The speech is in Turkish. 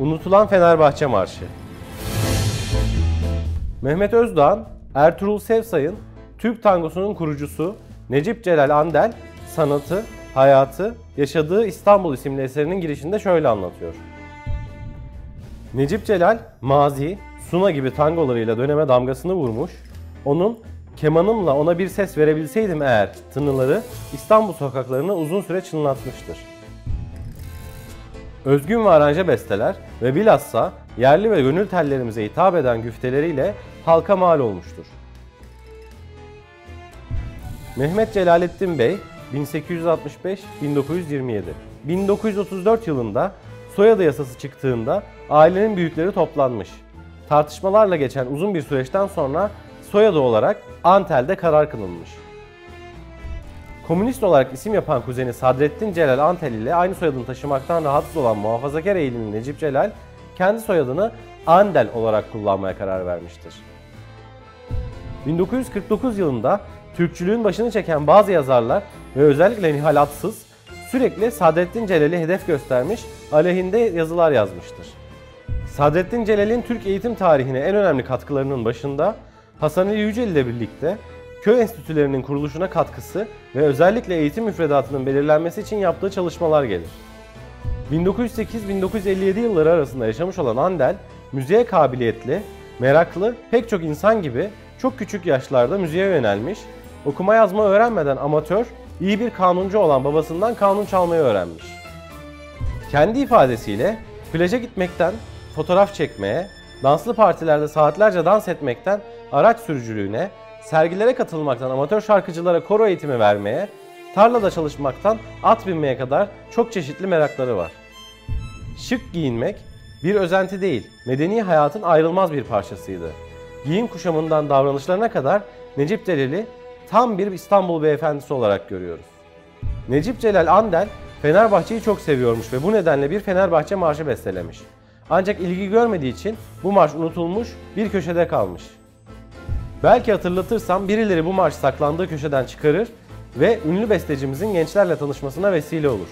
Unutulan Fenerbahçe Marşı Mehmet Özdağ'ın Ertuğrul Sevsay'ın Türk tangosunun kurucusu Necip Celal Andel sanatı, hayatı, yaşadığı İstanbul isimli eserinin girişinde şöyle anlatıyor. Necip Celal, Mazi, Suna gibi tangolarıyla döneme damgasını vurmuş, onun kemanımla ona bir ses verebilseydim eğer tınıları İstanbul sokaklarını uzun süre çınlatmıştır. Özgün ve aranje besteler ve bilhassa yerli ve gönül tellerimize hitap eden güfteleriyle halka mal olmuştur. Mehmet Celalettin Bey 1865-1927 1934 yılında soyadı yasası çıktığında ailenin büyükleri toplanmış. Tartışmalarla geçen uzun bir süreçten sonra soyadı olarak Antel'de karar kılınmış. Komünist olarak isim yapan kuzeni Sadrettin Celal Antel ile aynı soyadını taşımaktan rahatsız olan muhafazakar eğilimli Necip Celal, kendi soyadını Andel olarak kullanmaya karar vermiştir. 1949 yılında Türkçülüğün başını çeken bazı yazarlar ve özellikle Nihal Atsız sürekli Sadrettin Celal'i hedef göstermiş, aleyhinde yazılar yazmıştır. Sadrettin Celal'in Türk eğitim tarihine en önemli katkılarının başında Hasan Ali Yücel ile birlikte köy enstitülerinin kuruluşuna katkısı ve özellikle eğitim müfredatının belirlenmesi için yaptığı çalışmalar gelir. 1908-1957 yılları arasında yaşamış olan Andel, müziğe kabiliyetli, meraklı, pek çok insan gibi çok küçük yaşlarda müziğe yönelmiş, okuma yazma öğrenmeden amatör, iyi bir kanuncu olan babasından kanun çalmayı öğrenmiş. Kendi ifadesiyle plaja gitmekten fotoğraf çekmeye, danslı partilerde saatlerce dans etmekten araç sürücülüğüne, sergilere katılmaktan amatör şarkıcılara koro eğitimi vermeye, tarlada çalışmaktan at binmeye kadar çok çeşitli merakları var. Şık giyinmek bir özenti değil, medeni hayatın ayrılmaz bir parçasıydı. Giyim kuşamından davranışlarına kadar Necip Celal'i tam bir İstanbul beyefendisi olarak görüyoruz. Necip Celal Andel Fenerbahçe'yi çok seviyormuş ve bu nedenle bir Fenerbahçe marşı bestelemiş. Ancak ilgi görmediği için bu marş unutulmuş, bir köşede kalmış. Belki hatırlatırsam birileri bu marş saklandığı köşeden çıkarır ve ünlü bestecimizin gençlerle tanışmasına vesile olur.